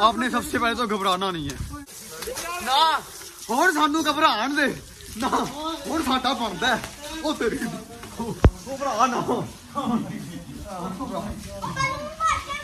ਆਪਨੇ ਸਭ ਤੋਂ ਪਹਿਲੇ ਤਾਂ ਘਬਰਾਣਾ ਨਹੀਂ ਹੈ। ਨਾ। ਹੋਰ ਸਾਨੂੰ ਘਬਰਾਣ ਦੇ। ਨਾ। ਹੁਣ ਸਾਡਾ ਬਣਦਾ ਉਹ ਤੇਰੀ ਘਬਰਾ ਨਾ। ਹੁਣ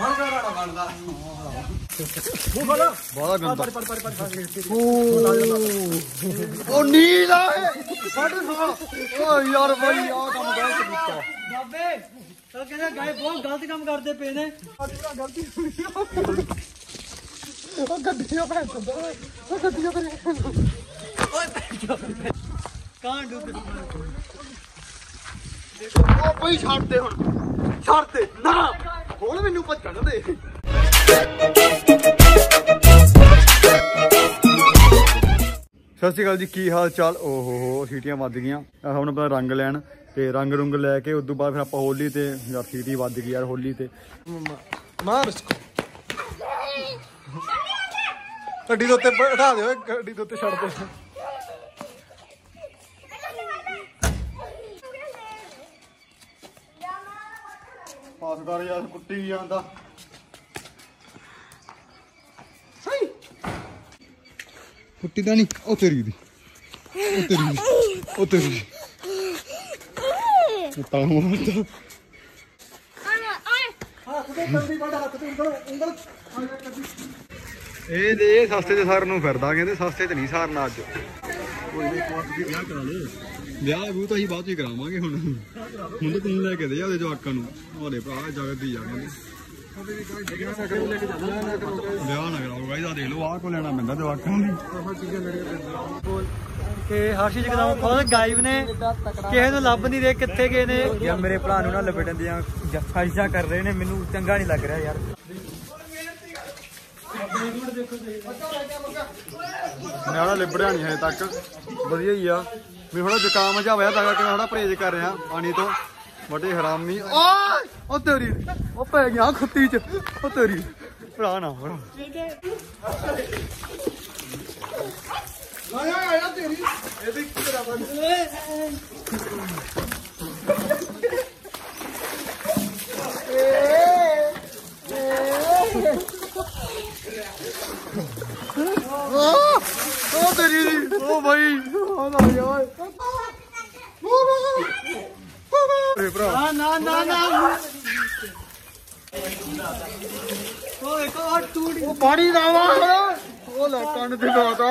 ਘਬਰਾਣਾ ਬਣਦਾ ਉਹ ਬੜਾ ਕਹਿੰਦਾ ਗਾਇ ਬਹੁਤ ਗਲਤ ਕੰਮ ਕਰਦੇ ਪਏ ਨੇ। ਗਲਤੀ ਉਹ ਗੱਡੀਆਂ ਭੈਣ ਚੋਦ ਉਹ ਗੱਡੀਆਂ ਕਾਂ ਡੁੱਬ ਉਹ ਬਈ ਛੱਡ ਦੇ ਹੁਣ। ਛੱਡ ਦੇ ਨਾ। ਹੁਣ ਮੈਨੂੰ ਭੱਜਣ ਦੇ। ਸਤਿ ਸ਼੍ਰੀ ਅਕਾਲ ਜੀ ਕੀ ਹਾਲ ਚਾਲ? ਓਹੋ ਹੋ ਸੀਟੀਆਂ ਵੱਜ ਗਈਆਂ। ਹੁਣ ਆਪਾਂ ਰੰਗ ਲੈਣ ਤੇ ਰੰਗ ਰੁੰਗ ਲੈ ਕੇ ਉਦੋਂ ਬਾਅਦ ਫਿਰ ਆਪਾਂ ਹੋਲੀ ਤੇ ਯਾਰ ਸੀਟੀ ਵੱਜ ਗਈ ਯਾਰ ਹੋਲੀ ਤੇ। ਮਾਰ ਇਸਕੋ ਗੱਡੀ ਦੇ ਉੱਤੇ ਬਿਠਾ ਦਿਓ ਗੱਡੀ ਦੇ ਉੱਤੇ ਛੱਡ ਦਿਓ। ਪਾਸ ਕਰ ਯਾਰ ਕੁੱਟੀ ਜਾਂਦਾ। ਕੁੱਟੀ ਦਾ ਨਹੀਂ ਉਹ ਤੇਰੀ ਦੀ। ਉਹ ਤੇਰੀ ਦੀ ਉਹ ਤੇਰੀ ਦੀ। ਉਹ ਤਾਂ ਮਾਰਦਾ ਹੱਥ ਤੇ ਕੰਦੀ ਵੱਢ ਹੱਥ ਤੇ ਉਂਗਲ ਉਂਗਲ ਇਹ ਦੇ ਇਹ ਸਸਤੇ ਤੇ ਸਾਰ ਨੂੰ ਫਿਰਦਾ ਕਹਿੰਦੇ ਸਸਤੇ ਤੇ ਨਹੀਂ ਸਾਰਨਾ ਅੱਜ। ਕੋਈ ਨਹੀਂ ਕੋਟ ਦੀ ਵਿਆਹ ਕਰਾ ਲਓ ਵਿਆਹ ਵੀ ਤਾਂ ਅਸੀਂ ਬਾਅਦ ਚ ਹੀ ਕਰਾਵਾਂਗੇ ਹੁਣ। ਹੁਣ ਤਾਂ ਤੂੰ ਲੈ ਕੇ ਦੇ ਉਹਦੇ ਜਵਾਕਾਂ ਨੂੰ। ਉਹਦੇ ਭਰਾ ਜਗਤ ਦੀ ਜਾਣਗੇ ਵਿਆਹ ਨਾ ਕਰਾਓ ਗਾਇਸ ਆ ਦੇਖ ਲਓ ਆਹ ਕੋ ਲੈਣਾ ਪੈਂਦਾ ਜਵਾਕਾਂ ਨੂੰ। ਕਿ ਹਰਸ਼ੀ ਜਗਦਾਮ ਖੁਦ ਗਾਇਬ ਨੇ। ਕਿਸੇ ਨੂੰ ਲੱਭ ਨਹੀਂ ਰਹੇ ਕਿੱਥੇ ਗਏ ਨੇ। ਯਾਰ ਮੇਰੇ ਭਰਾ ਨੂੰ ਨਾ ਲਪੇਟਣ ਦੀਆਂ ਸਾਜ਼ਿਸ਼ਾਂ ਕਰ ਰਹੇ ਨੇ ਮੈਨੂੰ ਚੰਗਾ ਨਹੀਂ ਲੱਗ ਰਿਹਾ ਯਾਰ। ਮੈਂ ਉਹਦਾ ਲਿਬੜਿਆ ਨਹੀਂ ਹਜੇ ਤੱਕ। ਵਧੀਆ ਹੀ ਆ। ਵੀ ਥੋੜਾ ਜ਼ੁਕਾਮ ਜਿਹਾ ਹੋਇਆ ਤਾਂ ਕਰਕੇ ਮੈਂ ਥੋੜਾ ਪਰਹੇਜ਼ ਕਰ ਰਿਹਾ ਪਾਣੀ ਤੋਂ। ਵੱਡੇ ਹਰਾਮੀ ਓਏ ਉਹ ਤੇਰੀ ਉਹ ਪੈ ਗਿਆ ਖੁੱਤੀ ਚ। ਉਹ ਤੇਰੀ ਭਰਾ ਨਾ ਭਰਾ ਆਇਆ ਆਇਆ ਤੇਰੀ। ਇਹਦੀ ਤੇਰਾ ਬੰਦ ਉਹ ਤੇਰੀ ਦੀ ਉਹ ਭਾਈ ਨਾ ਓਏ ਰੇ ਭਰਾ। ਨਾ ਨਾ ਨਾ ਓਏ ਕੋ ਟੂਟ ਉਹ ਪਾਣੀ ਦਾ ਵਾ। ਉਹ ਲੈ ਕੰਨ ਤੇ ਲਾਤਾ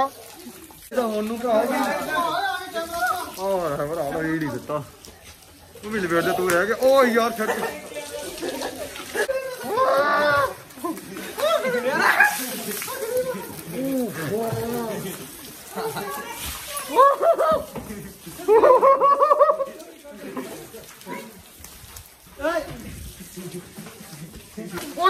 ਇਹ ਤਾਂ ਹੁਣ ਨੂੰ ਭਰਾ। ਆਹ ਹੈ ਭਰਾ ਦਾ ਈੜੀ ਦਿੱਤਾ। ਤੂੰ ਵੀ ਲਵੇਟ ਤੂੰ ਰਹਿ ਗਿਆ। ਓ ਯਾਰ ਛੱਡ ਉਹ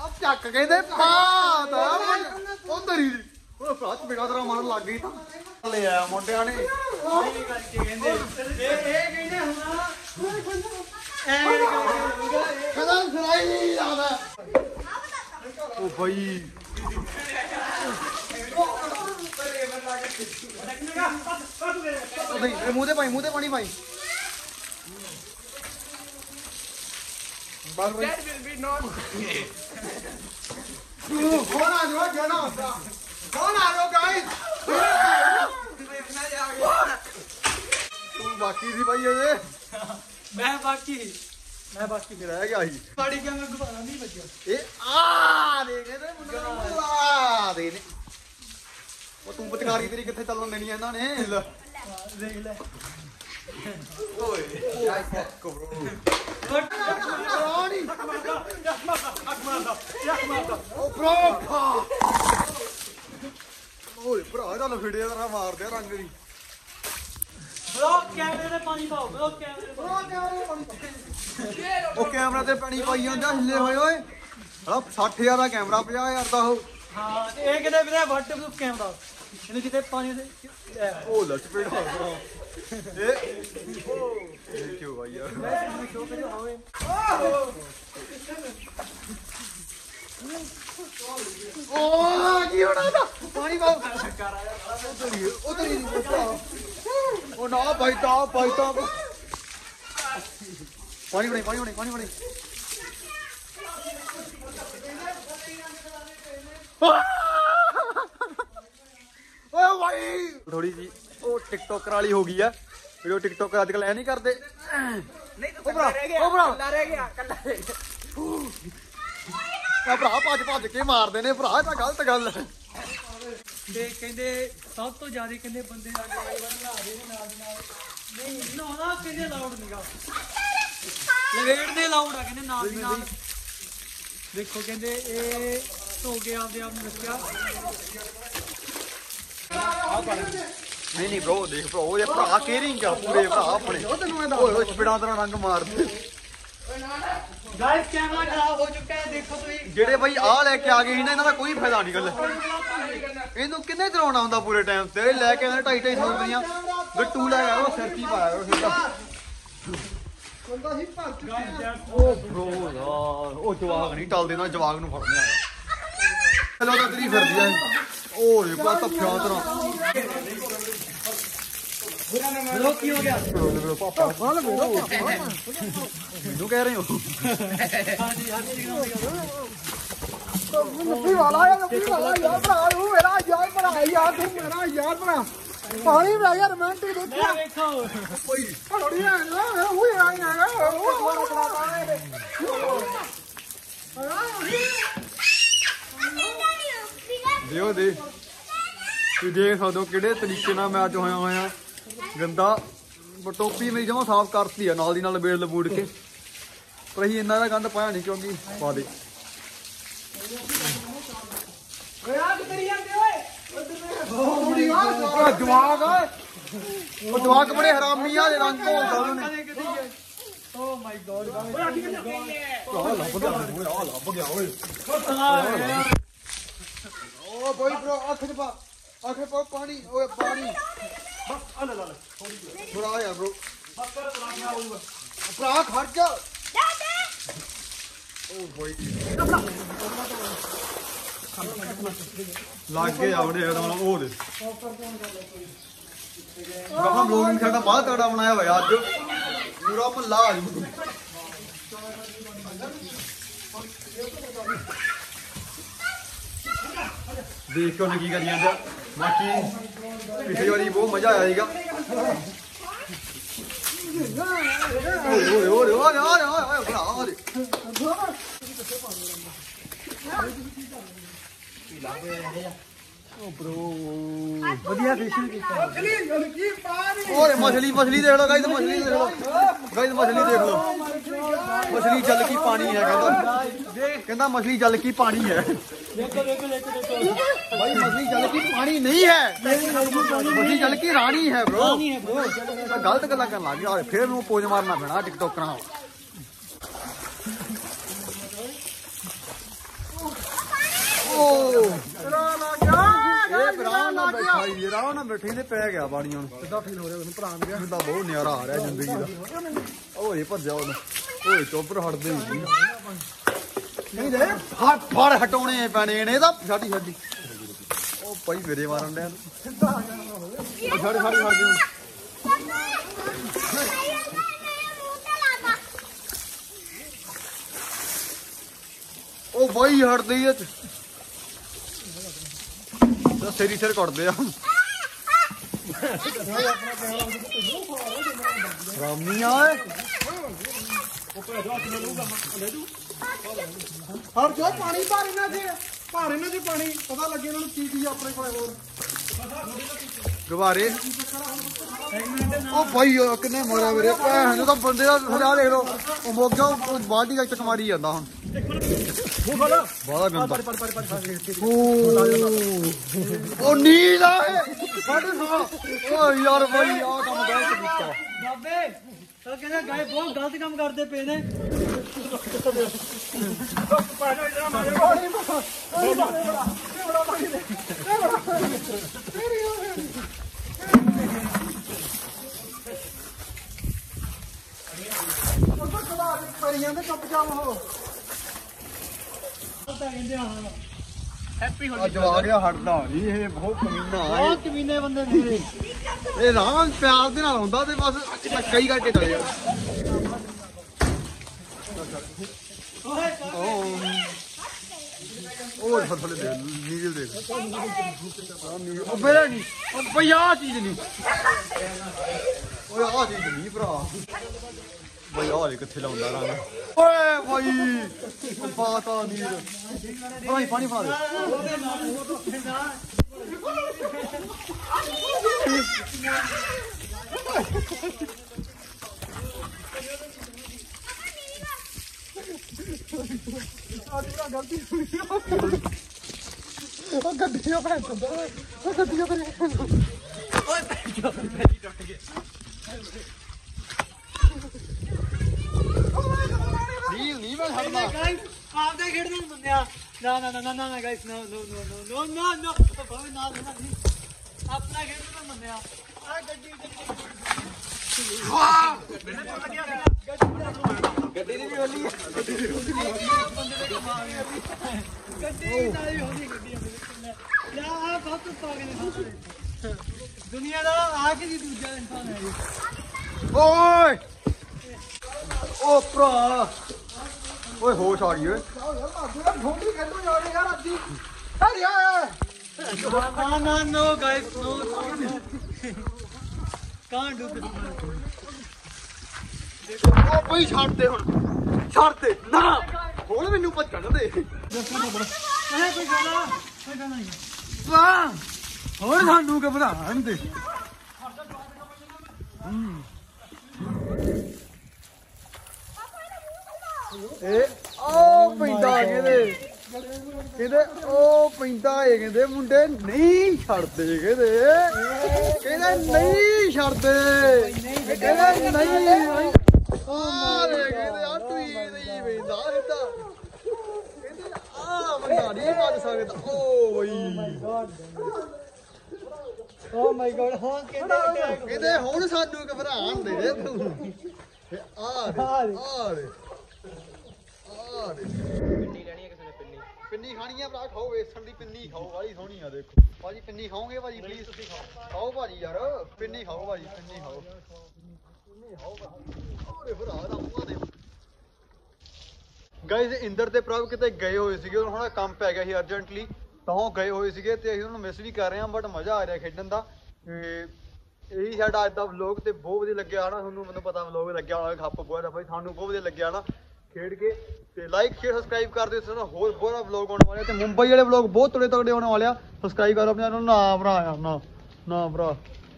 ਆ ਚੱਕ ਕਹਿੰਦੇ ਪਾਤ ਉਹ ਤੇਰੀ ਦੀ ਉਹ ਭਰਾ ਚ ਬਿਗਾ ਤਰਾ ਮਾਰਨ ਲੱਗ ਗਈ ਤਾਂ। ਲੈ ਆਇਆ ਮੁੰਡਿਆਂ ਨੇ। ਕਦਾ ਸੁਣਾਈ ਨਹੀਂ ਜਾਂਦਾ। ਉਹ ਭਾਈ ਉਹ ਨਹੀਂ ਇਹ ਮੂੰਹ ਤੇ ਪਾਈ, ਮੂੰਹ ਤੇ ਪਾਣੀ ਪਾਈ। ਬਸ ਗਾਇਸ ਤੂੰ ਬਾਕੀ ਸੀ ਭਾਈ ਅਜੇ। ਮੈਂ ਬਾਕੀ। ਮੈਂ ਬਾਕੀ ਕਿ ਰਹਿ ਗਿਆ ਸੀ। ਸਾੜੀ ਕਿਆ ਮੈਂ ਗੁਬਾਰਾ ਨਹੀਂ ਵੱਜਿਆ। ਇਹ ਆ ਦੇ ਕੇ ਤੇ ਮੁੰਡਾ ਨੂੰ। ਆ ਦੇ ਨੇ। ਉਹ ਤੂੰ ਪਤਕਾਰੀ ਤੇਰੀ ਕਿੱਥੇ ਚੱਲਣ ਦੇਣੀ ਆ ਇਹਨਾਂ ਨੇ? ਲੈ। ਦੇਖ ਲੈ ਰਾਣੀ ਉਹ ਬ్రో ਓਏ ਭਰਾ ਇਹਦਾ ਲਫੇੜਿਆ ਤਰਾ ਮਾਰਦੇ ਰੰਗ ਦੀ ਬਲੋ ਕੈਮਰੇ ਤੇ ਪਾਣੀ ਪਾਓ ਬਲੋ ਕੈਮਰੇ ਤੇ ਉਹ ਕੈਮਰਾ ਤੇ ਪਾਣੀ ਪਾਈ ਜਾਂਦਾ ਹਿੱਲੇ ਹੋਏ, ਓਏ। ਹਲਾ 60000 ਦਾ ਕੈਮਰਾ 50000 ਦਾ ਉਹ। ਹਾਂ ਤੇ ਇਹ ਕਿਤੇ ਵੀਰੇ ਵਾਟਰ ਪ੍ਰੂਫ ਕੈਮਰਾ ਇਹਨੂੰ ਕਿਤੇ ਪਾਣੀ ਦੇ ਲੈ। ਉਹ ਲੱਟ ਪੇੜ ਹੋ ਇਹ ਦੇਖਿਓ ਭਾਈ ਯਾਰ। ਓ ਕੀ ਹੋਣਾ ਇਹਦਾ? ਪਾਣੀ ਪਾਓ ਉਤਰੀ ਉਤਰੀ ਨਹੀਂ ਭਰਾ ਉਹ ਨਾ ਭਾਈ ਤਾਂ ਭਾਈ ਤਾਂ। ਪਾਣੀ ਬਣੇ ਪਾਣੀ ਬਣੇ ਪਾਣੀ ਬਣੇ। ਓਏ ਭਾਈ ਥੋੜੀ ਜੀ ਉਹ ਟਿਕਟੋਕਰ ਵਾਲੀ ਹੋ ਗਈ ਆ। ਵੀਡੀਓ ਟਿਕਟੋਕਰ ਅੱਜ ਕੱਲ ਐ ਨਹੀਂ ਕਰਦੇ। ਨਹੀਂ ਤੂੰ ਕੱਲਾ ਰਹਿ ਗਿਆ ਕੱਲਾ ਰਹਿ ਗਿਆ ਕੱਲਾ ਆ ਭਰਾ ਭੱਜ ਭੱਜ ਕੇ ਮਾਰਦੇ ਨੇ ਭਰਾ ਇਹ ਤਾਂ ਗਲਤ ਗੱਲ ਹੈ ਤੇ ਕਹਿੰਦੇ ਸਭ ਤੋਂ ਜ਼ਿਆਦਾ ਕਹਿੰਦੇ ਬੰਦੇ ਦਾ ਨਹਾ ਰਹੇ ਨੇ ਨਾਲ ਦੀ ਨਾਲ। ਨਹੀਂ ਨਹਾਉਣਾ ਕਹਿੰਦੇ ਲਾਉਡ ਨਹੀਂਗਾ ਲਵੇਟ ਦੇ ਲਾਉਡ ਆ ਕਹਿੰਦੇ ਨਾਲ ਦੀ ਨਾਲ। ਦੇਖੋ ਕਹਿੰਦੇ ਇਹ ਧੋ ਕੇ ਆਪਦੇ ਆਪ ਨੂੰ ਰੱਖਿਆ। ਨਹੀਂ ਨਹੀਂ ਬ్రో ਦੇਖ bro ਇਹ ਭਰਾ ਕੇਰਿੰਗ ਆ ਪੂਰੇ ਭਰਾ ਆਪਣੇ। ਓਏ ਓਏ ਚਪੜਾਂ ਤਰ੍ਹਾਂ ਰੰਗ ਮਾਰਦੇ। ਗਾਇਸ ਕੈਮਰਾ ਖਰਾਬ ਹੋ ਚੁੱਕਾ ਹੈ ਦੇਖੋ ਤੁਸੀਂ। ਜਿਹੜੇ ਬਾਈ ਆ ਲੈ ਕੇ ਆ ਗਏ ਸੀ ਨਾ ਇਹਨਾਂ ਦਾ ਕੋਈ ਫਾਇਦਾ ਨਹੀਂ ਗੱਲ। ਇਹਨੂੰ ਕਿੰਨੇ ਚਲਾਉਣਾ ਹੁੰਦਾ ਪੂਰੇ ਟਾਈਮ ਤੇ? ਇਹ ਲੈ ਕੇ ਆਉਂਦੇ ਢਾਈ ਢਾਈ ਸੌ ਰੁਪਈਆ। ਗੱਟੂ ਲੈ ਗਿਆ ਉਹ ਸਿਰ 'ਚ ਹੀ ਪਾਇਆ ਉਹ ਸਿੱਧਾ। ਉਹ ਬ్రో ਯਾਰ ਉਹ ਜਵਾਗ ਨਹੀਂ ਟਲਦੇ ਨਾ ਜਵਾਗ ਨੂੰ ਫੜਨੇ ਆ। ਚਲੋ ਤਾਂ ਤੇਰੀ ਫਿਰਦੀ ਆ। ਉਹ ਇਹ ਪਾ ਧੱਫਿਆਂ ਤਰ੍ਹਾਂ ਲੋ ਕੀ ਹੋ ਗਿਆ? ਪਾਪਾ ਮੈਨੂੰ ਕਹਿ ਰਹੇ ਹੋ। ਹਾਂਜੀ ਹਾਂਜੀ ਲੱਭੀ ਵਾਲਾ ਯਾਰ ਲੱਭੀ ਵਾਲਾ ਯਾਰ ਭਰਾ ਨੂੰ ਮੇਰਾ ਯਾਰ ਭਰਾ ਯਾਰ ਤੂੰ ਮੇਰਾ ਯਾਰ ਭਰਾ ਪਾਣੀ ਬੜਾ ਯਾਰ ਰੋਮਾਂਟਿਕ ਦੇਖਿਆ ਦੇਖੋ ਥੋੜੀ ਆ ਨਾ ਉਹ ਹੀ ਆਈ ਨਾ ਉਹ ਵਾਲਾ ਚਲਾਤਾ ਦਿਓ ਦੇ ਤੁਸੀਂ ਦੇਖ ਸਕਦੇ ਹੋ ਕਿਹੜੇ ਤਰੀਕੇ ਨਾਲ ਮੈਚ ਹੋਇਆ ਹੋਇਆ। ਗੰਦਾ ਟੋਪੀ ਮੇਰੀ ਜਮਾ ਸਾਫ਼ ਕਰਤੀ ਆ ਨਾਲ ਦੀ ਨਾਲ ਲਬੇੜ ਲਬੂੜ ਕੇ। ਪਰ ਅਸੀਂ ਇੰਨਾ ਦਾ ਗੰਦ ਪਾਇਆ ਨਹੀਂ ਕਿਉਂਕਿ ਪਾ ਦੇ। ਉਹ ਜਵਾਕ ਆ ਉਹ ਜਵਾਕ ਬੜੇ ਹਰਾਮੀ ਆ ਦੇ ਰੰਗ ਘੋਲਦਾ ਉਹਨਾਂ। ਨੇ ਓ ਮਾਈ ਗॉड ਆ ਲੱਭ ਗਿਆ ਓਏ ਆ ਲੱਭ ਗਿਆ ਓਏ। ਓ ਬੋਈ ਬ్రో ਅੱਖ ਚ ਪਾ। ਅੱਖ ਪਾ ਪਾਣੀ, ਓਏ ਪਾਣੀ। ਥੋੜਾ ਆ ਯਾਰ ਬ్రో ਭਰਾ ਖਰਚਾ ਓ ਬੋਈ। ਲੱਗ ਗਏ ਆਉਣੇ ਇਹਦਾ ਉਹ ਦੇ। ਗਾਹਾਂ ਬਲੌਗਿੰਗ ਸਾਡਾ ਬਹੁਤ ਤਗੜਾ ਬਣਾਇਆ ਹੋਇਆ ਅੱਜ। ਪੂਰਾ ਮਹੱਲਾ ਆ ਜੂ। ਦੇਖ ਕੇ ਉਹਨੇ ਕੀ ਕਰੀ ਜਾਂਦਾ ਬਾਕੀ ਪਿਛਲੀ ਵਾਰੀ ਬਹੁਤ ਮਜ਼ਾ ਆਇਆ ਸੀਗਾ। ਓਏ ਓਏ ਓਏ ਓਏ ਓਏ ਓਏ ਓਏ ਭਰਾ ਓਏ ਵਧੀਆ ਫੇਸ਼ੀਅਲ ਕੀਤਾ। ਓਏ ਮਛਲੀ ਮਛਲੀ ਦੇਖ ਲਓ ਗਾਇਸ ਮਛਲੀ ਦੇਖ ਲਓ। ਗਾਇਸ ਮਛਲੀ ਦੇਖ ਲਓ। ਮਛਲੀ ਜਲ ਕੀ ਪਾਣੀ ਹੈ ਕਹਿੰਦਾ। ਕਹਿੰਦਾ ਮਛਲੀ ਜਲ ਕੀ ਪਾਣੀ ਹੈ। ਦੇਖੋ ਦੇਖੋ ਦੇਖੋ ਨੂੰ ਪੋਜ ਮਾਰਨਾ ਪੈਣਾ ਟਿਕਟੋਕਰਾਂ ਨਾਲ ਓ ਰਾਹ ਨੇ ਪੈ ਗਿਆ ਫੀਲ ਹੋ ਰਿਹਾ ਨੂੰ ਤਾਂ ਬਹੁਤ ਨਿਆਰਾ ਆ ਰਿਹਾ ਜ਼ਿੰਦਗੀ ਦਾ। ਓਏ ਭੱਜਿਆ ਉਹਨੂੰ। ਓਏ ਚੋਪਰ ਹਟਦੇ ਨਹੀਂ ਨਹੀਂ ਦੇ ਹੱਥ ਫੜ ਹਟਾਉਣੇ ਪੈਣੇ ਨੇ ਇਹਦਾ। ਸਾਡੀ ਸਾਡੀ ਉਹ ਭਾਈ ਮੇਰੇ ਮਾਰਨ ਡਿਆ। ਉਹ ਛੱਡ ਛੱਡ ਛੱਡ। ਦੇ ਉਹ ਬਾਈ ਹਟਦੀ ਹੀ ਇਹ ਸੇਰੀ ਸਿਰ ਕੱਟਦੇ ਆ। ਰਾਮੀ ਆ ਹਰ ਜੋ ਪਾਣੀ ਭਰ ਇਹਨਾਂ ਚ ਭਰ ਇਹਨਾਂ ਚ ਪਾਣੀ। ਪਤਾ ਲੱਗੇ ਇਹਨਾਂ ਨੂੰ ਕੀ ਕੀ ਆ ਆਪਣੇ ਕੋਲੇ ਹੋਰ। ਗਵਾਰੇ ਉਹ ਭਾਈ ਉਹ ਕਿੰਨੇ ਮਾਰਿਆ ਮੇਰੇ ਭੈਣ ਨੂੰ ਤਾਂ ਬੰਦੇ ਦਾ ਸਜਾ ਦੇਖ ਲਓ। ਉਹ ਮੋਗਾ ਉਹ ਬਾਲਟੀ ਦਾ ਚੱਕ ਮਾਰੀ ਜਾਂਦਾ ਹੁਣ। ਬੜਾ ਗੰਦਾ ਉਹ ਨੀਲ ਆ ਸਾਡੇ ਓ ਯਾਰ ਭਾਈ ਆ ਕੰਮ ਗਲਤ ਕੀਤਾ। ਬਾਬੇ ਤਾਂ ਕਹਿੰਦਾ ਗਾਏ ਬਹੁਤ ਗਲਤ ਕੰਮ ਕਰਦੇ ਪਏ ਨੇ। ਜਾਂਦੇ ਹੈਪੀ ਹੋਲੀ ਆ ਗਿਆ ਹਟਦਾ ਨਹੀਂ ਇਹ ਬਹੁਤ ਕਮੀਨਾ ਹੈ। ਬਹੁਤ ਕਮੀਨੇ ਬੰਦੇ ਨੇ ਇਹ। ਰਾਮ ਪਿਆਰ ਦੇ ਨਾਲ ਹੁੰਦਾ ਤੇ ਬਸ ਕਈ ਕਰਕੇ ਚਲੇ ਜਾ ਓਏ ਹੋਰ ਥੋੜੇ ਦੇ ਨੀਲ ਦੇ ਉਹ ਮੇਰਾ ਨਹੀਂ ਉਹ ਬਈ ਆਹ ਚੀਜ਼ ਨਹੀਂ ਓਏ, ਆਹ ਚੀਜ਼ ਨਹੀਂ ਭਰਾ। ਬਈ ਆਹ ਲੈ ਕਿੱਥੇ ਲਾਉਂਦਾ ਰੰਗ ਓਏ ਬਈ ਪਾਤਾ ਨੀਲ ਭਾਈ ਪਾਣੀ ਪਾ ਦੇ। ਉਹ ਗੱਡੀਆਂ ਭੈਣ ਚੋਦ ਉਹ ਗੱਡੀਆਂ ਤੇ ਨੀਲ ਨਹੀਂ ਮੈਂ ਛੱਡਦਾ ਗਾਇਸ ਆਪਦੇ ਖੇਡਦੇ ਨੂੰ ਮੰਨਿਆ ਨਾ ਨਾ ਨਾ ਨਾ ਨਾ ਗਾਇਸ ਨੋ ਨੋ ਨੋ ਨੋ ਨੋ ਨੋ ਨੋ ਭਾਵੇਂ ਨਾ ਨਹੀਂ ਆਪਣਾ ਖੇਡਦੇ ਨੂੰ ਮੰਨਿਆ ਆ ਗੱਡੀ ਗੱਡੀ ਦੀ ਵੀ ਹੋਲੀ ਗੱਡੀ ਨਾਲ ਹੀ ਹੋਣੀ ਗੱਡੀ ਯਾ ਆ ਬਹੁਤ ਪਾਗਲ ਨੇ ਦੁਨੀਆ ਦਾ ਆ ਕੇ ਜੀ ਦੂਜਾ ਇਨਸਾਨ ਹੈ ਓਏ। ਓ ਭਰਾ। ਓਏ, ਹੋਸ਼ ਆ ਗਈ ਓਏ। ਢੋਂਗੀ ਕੱਢੋ ਯਾਰ ਯਾਰ ਅੱਜੀ ਹਰੀ ਨਾ ਨਾ no guys no can't do this ਓ ਬਈ ਛੱਡ ਦੇ ਹੁਣ। ਛੱਡ ਦੇ ਨਾ। ਹੁਣ ਮੈਨੂੰ ਭੱਜਣ ਦੇ। ਅਰੇ ਕੋਈ ਗਾਣਾ ਕੋਈ ਗਾਣਾ ਨਹੀਂ। ਵਾਹ। ਹੋਰ ਸਾਨੂੰ ਘਬਰਾਣ ਦੇ? ਇਹ ਉਹ ਪੈਂਦਾ ਕਹਿੰਦੇ? ਕਹਿੰਦੇ? ਉਹ ਪੈਂਦਾ ਏ ਕਹਿੰਦੇ? ਮੁੰਡੇ ਨਹੀਂ ਛੱਡਦੇ ਕਹਿੰਦੇ? ਕਹਿੰਦੇ ਨਹੀਂ ਛੱਡਦੇ ਨਹੀਂ ਕਹਿੰਦੇ ਆ ਟੁਈ ਨਹੀਂ ਪੈਂਦਾ ਇਹਦਾ ਕਹਿੰਦੇ ਆ ਬੰਦਾ ਨਹੀਂ ਵੱਜ ਸਕਦਾ। ਓ ਬਈ। ਓ ਮਾਈ ਗॉड ਹਾਂ ਕਹਿੰਦੇ ਕਹਿੰਦੇ ਹੁਣ ਸਾਨੂੰ ਘਬਰਾਣ ਦੇ ਦੇ ਤੂੰ ਆ ਰੇ ਆ ਰੇ ਪਿੰਨੀ ਲੈਣੀ ਹੈ ਕਿਸੇ ਨੇ ਪਿੰਨੀ ਖਾਣੀ ਆ ਭਰਾ ਖਾਓ ਵੇਸਣ ਦੀ ਪਿੰਨੀ ਖਾਓ ਵਾਲੀ ਸੋਹਣੀ ਆ ਦੇਖੋ। ਭਾਜੀ ਪਿੰਨੀ ਖਾਓਗੇ ਭਾਜੀ ਪਲੀਜ਼ ਤੁਸੀਂ ਖਾਓ। ਖਾਓ ਭਾਜੀ ਯਾਰ ਪਿੰਨੀ ਖਾਓ ਭਾਜੀ ਪਿੰਨੀ ਖਾਓ। ਪਿੰਨੀ ਖਾਓ ਓਰੇ ਭਰਾ ਦਾ ਮੂੰਹ ਦੇ ਗਾਇਜ਼ ਇੰਦਰ ਤੇ ਪ੍ਰਭ ਕਿਤੇ ਗਏ ਹੋਏ ਸੀਗੇ ਉਹਨਾਂ ਨੂੰ ਕੰਮ ਪੈ ਗਿਆ ਸੀ ਅਰਜੈਂਟਲੀ ਤਾਂ ਉਹ ਗਏ ਹੋਏ ਸੀਗੇ ਤੇ ਅਸੀਂ ਉਹਨਾਂ ਨੂੰ ਮਿਸ ਵੀ ਕਰ ਰਹੇ ਹਾਂ ਬਟ ਮਜ਼ਾ ਆ ਰਿਹਾ ਖੇਡਣ ਦਾ। ਤੇ ਇਹੀ ਸਾਡਾ ਅੱਜ ਦਾ ਵਲੌਗ ਤੇ ਬਹੁਤ ਵਧੀਆ ਲੱਗਿਆ ਹਨਾ ਤੁਹਾਨੂੰ ਮੈਨੂੰ ਪਤਾ ਵਲੌਗ ਲੱਗਿਆ ਹੋਣਾ ਖੱਪ ਬਹੁਤ ਆ ਭਾਈ ਤੁਹਾਨੂੰ ਬਹੁਤ ਵਧੀਆ ਲੱਗਿਆ ਹਨਾ। ਖੇਡ ਕੇ ਤੇ ਲਾਈਕ ਸ਼ੇਅਰ ਸਬਸਕ੍ਰਾਈਬ ਕਰ ਦਿਓ। ਸਾਨੂੰ ਹੋਰ ਬਹੁਤ ਵਲੌਗ ਆਉਣ ਵਾਲੇ ਤੇ ਮੁੰਬਈ ਵਾਲੇ ਵਲੌਗ ਬਹੁਤ ਤੜੇ ਤਗੜੇ ਆਉਣ ਵਾਲੇ ਆ। ਸਬਸਕ੍ਰਾਈਬ ਕਰੋ ਆਪਣੇ ਚੈਨਲ ਨਾ ਭਰਾ ਯਾਰ, ਨਾ ਨਾ ਭਰਾ।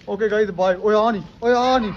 ਓਕੇ ਗਾਇਜ਼ ਬਾਏ ਓਏ, ਆ ਨਹੀਂ, ਓਏ, ਆ ਨਹੀਂ।